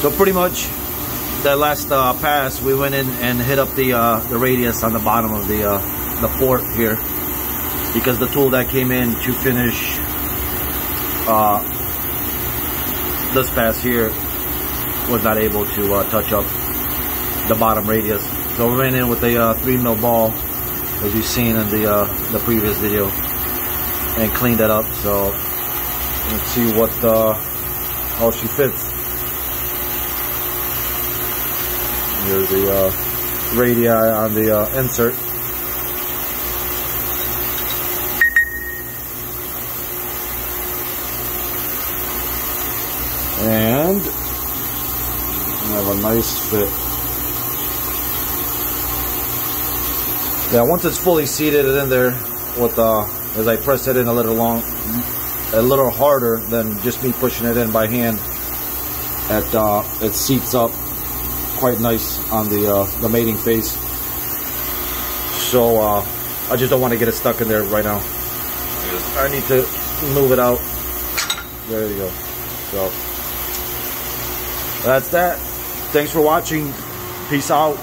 So pretty much that last uh, pass, we went in and hit up the uh, the radius on the bottom of the uh, the port here because the tool that came in to finish uh, this pass here was not able to uh, touch up the bottom radius. So we went in with a uh, three mil ball, as you've seen in the the previous video, and cleaned that up. So let's see what how she fits. Here's the uh, radii on the uh, insert. And have a nice fit. Yeah, once it's fully seated in there, with uh, as I press it in a little long, a little harder than just me pushing it in by hand, it uh, it seats up quite nice on the uh, the mating face. So uh, I just don't want to get it stuck in there right now. I need to move it out. There you go. So that's that. Thanks for watching. Peace out.